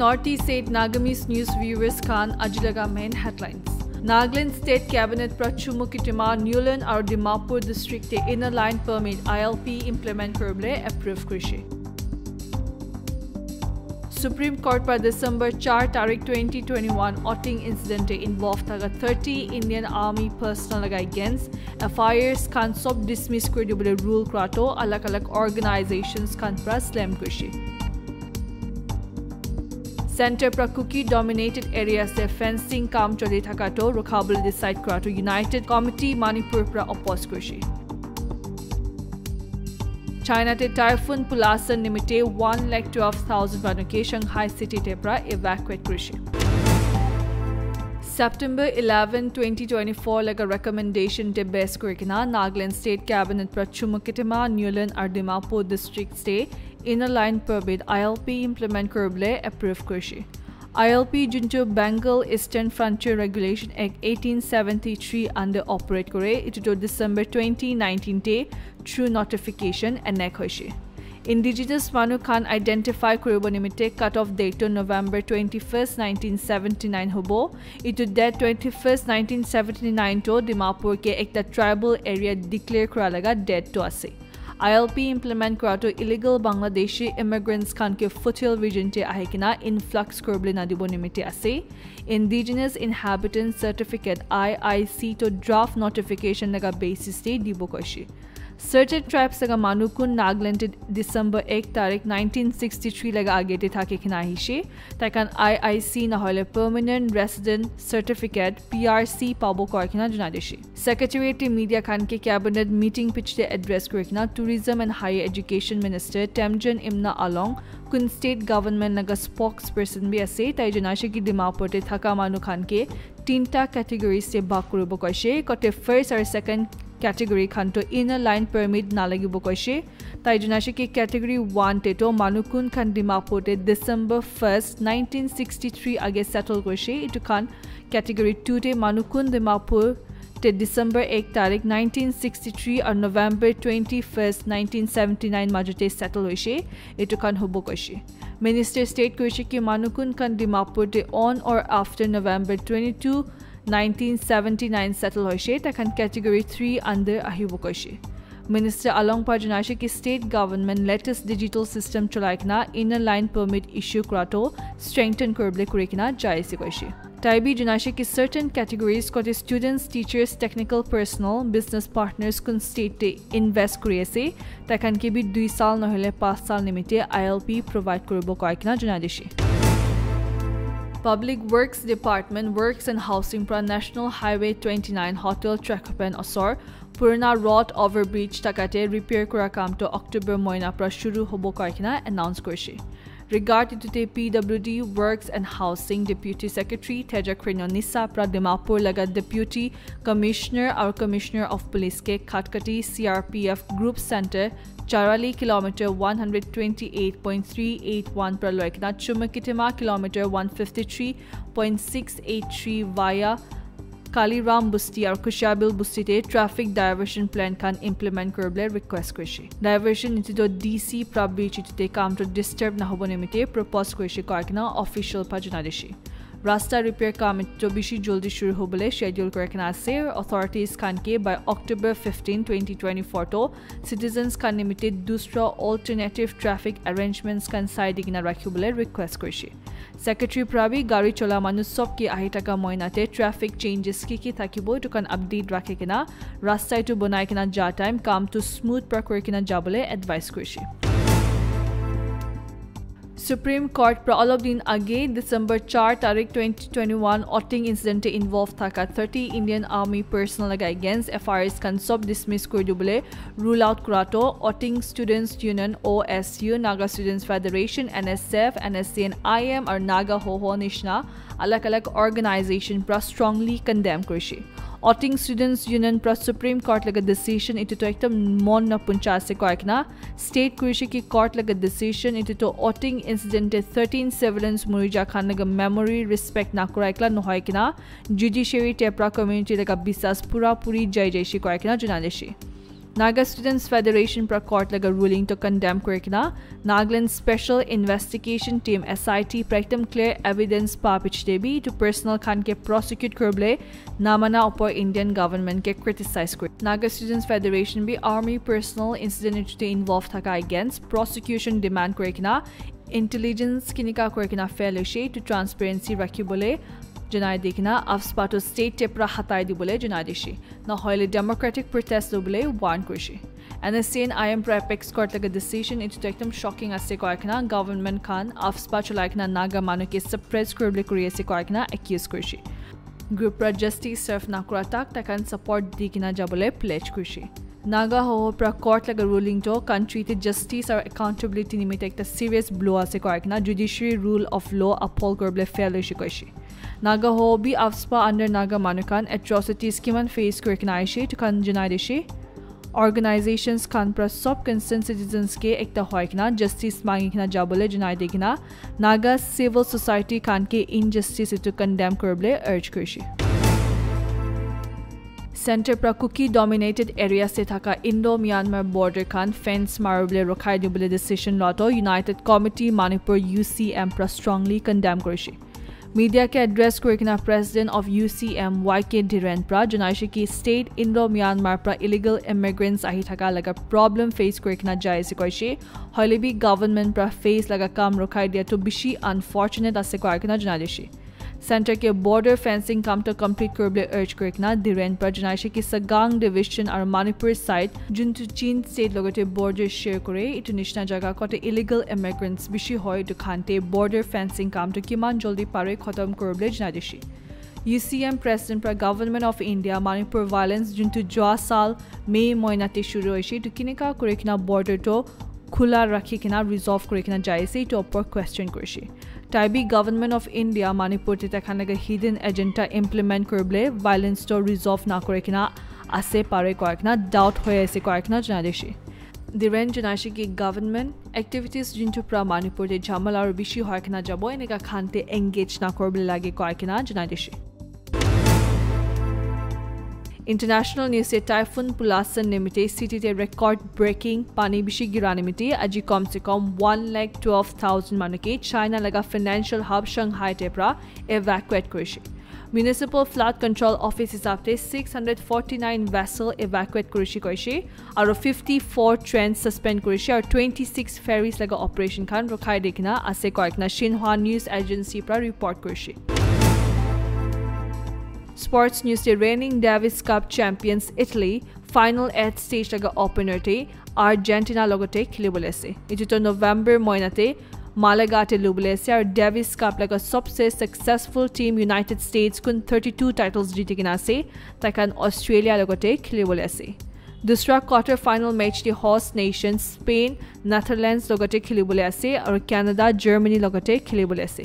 North East State Nagamese news viewers Khan Ajilaga main headlines. Nagaland State Cabinet Prachumu Kitima Newland और Dimapur district के inner line permit ILP implement करबले approve कृषि supreme court पर दिसंबर 4 तारीख 2021 Oting incident involve था 30 Indian army personnel लगाई gains FIRs खान सब डिसमिस कर दिबले रूल क्राटो अलग अलग ऑर्गेनाइजेशंस खान पर स्लैम कृषि cookie dominated areas se fencing kam choli thakato rukhabul decide krato United Committee Manipur pra oppose krishi. China te typhoon Pulasan nimite 1 lakh 12,000 banuke Shanghai city te pra evacuate krishi. September 11, 2024 like a recommendation te best kurikina Nagaland State Cabinet pra Chumukitima Newland Ardimapur District State inner line permit ILP implement kurble approve krishi. ILP junto Bengal Eastern Frontier Regulation Act 1873 under operate kore itu to December 2019 te through notification enek hoishi. Indigenous মানুহ খান identify কৰিব নিমিত্তে cut off ডেটটো November twenty first nineteen seventy nine হ'ব ইটো date twenty first nineteen seventy নাইনটো ডিমাপুৰকে একটা tribal এৰিয়াত ডিক্লেয়াৰ কৰা লগা ডেটটো আছে আই এল পি ইমপ্লিমেণ্ট কৰাটো ইলিগেল বাংলাদেশী ইমিগ্ৰেণ্টছ খানকে ফুটিয়েল ৰিজনটি আহি কিনে ইনফ্লাক্স কৰিবলৈ নাদিব নিমিত্তে আছে indigenous inhabitant certificate I I চিটো draft notification লগা বেচিছেই দিব কৈছে सर्जेन्ट ट्राइबसँग मानुकुन नागल्यान्ड डिसेम्बर एक तारिक नाइन्टिन सिक्सटी थ्रीलाई आगेटे थाकेखिन आहिसे ताकान आइआइसी नहले पर्मनेन्ट रेसिडेन्ट सर्टिफिकेट पिआरसी पाब कखिन जुनादेशे सेक्रेटेरिएट मिडिया खानके क्याबिनेट मिटिङ पिचले एड्रेस गरिकन tourism and higher education minister Temjen Imna Along कुन स्टेट गभर्मेन्टनग स्पोक्स पर्सन बि आसे तै जुनासे कि डिमापुरते थाका मानु खानके तिनवटा केटेगोरिसे भाग कुरो कैसे कते फर्स्ट आरो सेकेन्ड কেটেগৰী খানটো ইনাৰ লাইন পাৰ্মিট নালাগিব কৈছে তাই জনাইছে কি কেটেগৰী ওৱান টেটো মানুহকোন খান ডিমাপুৰতে December first nineteen sixty three আগে ছেটল কৰিছে এইটো খান কেটেগৰী টুতে মানুহকোন ডিমাপুৰ তে ডিচেম্বৰ এক তাৰিখ নাইনটিন ছিক্সটি থ্ৰী আৰু November twenty first nineteen seventy nine মাজতে ছেটল হৈছে এইটো খান হ'ব কৈছে মিনিষ্টাৰ ষ্টেট কৈছে কি মানুহকোন খান ডিমাপুৰতে on or after November twenty two 1979 settle hoise takhan category 3 under ahibo koise minister along parjanashi ki state government latest digital system cholaikna inner line permit issue krato strengthen kurble kurikina jaise koise taibi janashi ki certain categories kote students teachers technical personnel business partners kun state invest kuriase takhan ki bi 2 sal nohile 5 sal nimite ilp provide kuribo koikna janadishi Public Works Department Works and Housing Pra National Highway 29 Hotel Trekapen Osor Purna Road Overbridge Takate repair kura kam to October moina pra shuru hobo karkina announce korshi. Regarding to the PWD Works and Housing Deputy Secretary Teja Krino Nisa pra Dimapur laga Deputy Commissioner or Commissioner of Police ke Khatkati CRPF Group Center Charali kilometer 128.381 per loikna Chumakitima kilometer 153.683 via Kaliram Busti or Kushabil Bustite traffic diversion plan can implement kurble request krishi. Diversion into the DC prabbi chitite kam to disturb na hobo nimite propose krishi karkina official pajanadishi. Repair কাম বেশি জলদি শুরু হবলে schedule করে কেনা আছে। Authorities খানকে by October fifteen twenty twenty ফোরটো citizens খান নিমিত্তে দুসরা অল্টারনেটিভ ট্রাফিক এৰেঞ্জমেণ্টছ খান চাই দি কিনা ৰাখিবলৈ ৰিকুৱেষ্ট কৰিছে ছেক্ৰেটাৰী প্ৰাবি গাড়ী চলা মানুহ চবকে আহি থকা মইনাতে ট্ৰাফিক চেঞ্জেছ কি কি থাকিব এইটো কাৰণ আপডেট ৰাখি কিনা ৰাস্তাটো বনাই কিনা যা টাইম কামটো স্মুথ পৰা কৰি কিনা যাবলৈ এডভাইচ কৰিছে Supreme Court pra অলপ দিন আগে ডিসেম্বৰ 4 তাৰিখ 2021 অটিং ইনসিডেন্ট ইনভলভ থাকা 30 Indian army personnel against FIRs কান সব ডিসমিস কৰি দিবলৈ ৰুল আউট কৰাটো Oting students union O' S U Naga students federation N S F N S C N I M আৰু নাগা হ' নিচিনা আলাগ আলাগ অৰ্গেনাইজেশ্যন পৰা ষ্ট্ৰংলি কণ্ডেম কৰিছে ইউনিয়ন পৰা সুপ্ৰিম কৰ্ট লগা ডিচিশ্যন এইটোতো একদম মন নপুঞ্চা আছে কয়েক না ষ্টেট কৰিছে কি কৰ্ট লগা ডিচিশ্যন এইটোতো অটিং ইনচিডেণ্টে থাৰ্টিন চিভিলেন্স মৰিজা খান লগা মেমৰি ৰেচপেক্ট নকৰাইকলা নহয় কিনা জুডিচিয়াৰী টেপৰা কমিউনিটি লগা বিশ্বাস পুৰা পুৰি যাই যাইছে কয়েক না জনাইছে Naga Students Federation pra court laga ruling to condemn kurikina. Nagaland Special Investigation Team SIT praktam clear evidence papich debi to personal khan ke prosecute kurble namana upor Indian government ke criticize kur Naga Students Federation bi army personal incident to involve thaka against prosecution demand kurikina. Intelligence kinika kurikina fellowship to transparency rakhibole জনাই দি কিনা আফস্পাটো state টেপৰা হাতাই দিবলৈ জনাই দিছে নহ'লে democratic protest ল'বলৈ warn কৰিছে। N N I M পৰা apex court লাগে ডিচিশ্যন এইটোতো একদম শ্বকিং আছে কয় কিনা গভৰ্ণমেণ্ট খান আফস্পা চলাই কিনা নাগা মানুহকে ছাপ্ৰেছ কৰিবলৈ কৰি আছে কয় কিনা একিউজ কৰিছে। গ্ৰুপৰ জাষ্টিছ চাৰ্ভ নকৰা তাক তাক ছাপৰ্ট দি কিনা যাবলৈ প্লেজ কৰিছে। নাগা সহ পৰা কৰ্ট লাগে ৰুলিংটো কাণ্ট্ৰিতে জাষ্টিছ আৰু একাউণ্টেবিলিটি নিমিত্তে এটা ছিৰিয়াছ ব্ল' আছে কয় কিনা জুডিচিয়াৰী ৰুল অফ ল' আপহল কৰিবলৈ ফেল হৈছে কৈছে। Nagaho bi AFSPA under Naga Manukan atrocities kiman face kirkinaishi to kan jinaidishi. Organizations kan pra sop concerned citizens ke ekta hoikna justice mangikna jabole jinaidekina Naga civil society kan ke injustice to condemn kurble urge kushi. Centre per Kuki dominated area से थका Indo Myanmar border खान fence मारबले रखाई दिबले decision लटो United Committee Manipur UCM पर strongly condemn करशी মিডিয়াকে এড্ৰেছ কৰি কিনে president of U C M Y K Dhiren পৰা জনাইছে কি ষ্টেট ইণ্ডো ম্যানমাৰ পৰা ইলিগেল ইমিগ্ৰেণ্টছ আহি থকা লগা প্ৰব্লেম ফেচ কৰি কিনে যাই আছে কৈছে হলিবি গভৰ্ণমেণ্ট পৰা ফেচ লগা কাম ৰখাই দিয়াটো বেছি আনফৰ্চুনেট আছে কোৱাৰ কিনে Center ke border fencing kam to complete kurble urge kurek na diren prajanai she ki sagang division ar Manipur site jun to chin state logote border share kore itu nishna jaga kote illegal immigrants bishi hoy to khante border fencing kam to kiman joldi pare khatam kurble jnadishi. UCM President for Government of India Manipur violence jun to jwa sal may moinate shuru hoishi to kineka kurekina border to খোলা রাখি কিনা resolve করে কিনা যাইছে এইটার উপর question করছি Tybee government of India মণিপুৰত তেখেতলোকে হিডেন এজেণ্ডা ইমপ্লিমেণ্ট কৰিবলৈ ভাইলেঞ্চটো ৰিজল্ভ নকৰি কিনা আছে পাৰে কয়েকনা ডাউট হৈ আছে কয়েকনা জনাই দিছে ধীৰেণ জনাইছে কি গভৰ্ণমেণ্ট এক্টিভিটিজ যোনটো পৰা মণিপুৰতে ঝামেলা আৰু বেছি হয় কিনা যাব এনেকুৱা খানতে এংগেজ নকৰিবলৈ লাগে কয়েকনা জনাই দিছে News Typhoon Pulasan Nimite City te record breaking pani bishi gira nimite aji kom se kom 1 lakh 12000 manuke China laga financial hub Shanghai te pra evacuate korishi. Municipal Flood Control Office hisabte 649 vessel evacuate korishi koishi aro 54 trains suspend korishi aro 26 ferries laga operation khan rokhai dekina ase koikna Xinhua News Agency pra report korishi. Sports News Sports News the reigning Davis Cup champions Italy final at stage laga opener te Argentina logote khelibole ase ejito November moinate Malaga te lubole ase ar Davis Cup laga sobse successful team United States kun 32 titles jite kina ase takan Australia logote khelibole ase দুসৰা quarter final match the হৰ্চ nation Spain Netherlands লগতে খেলিবলৈ আছে আৰু Canada জাৰ্মানীৰ লগতে খেলিবলৈ আছে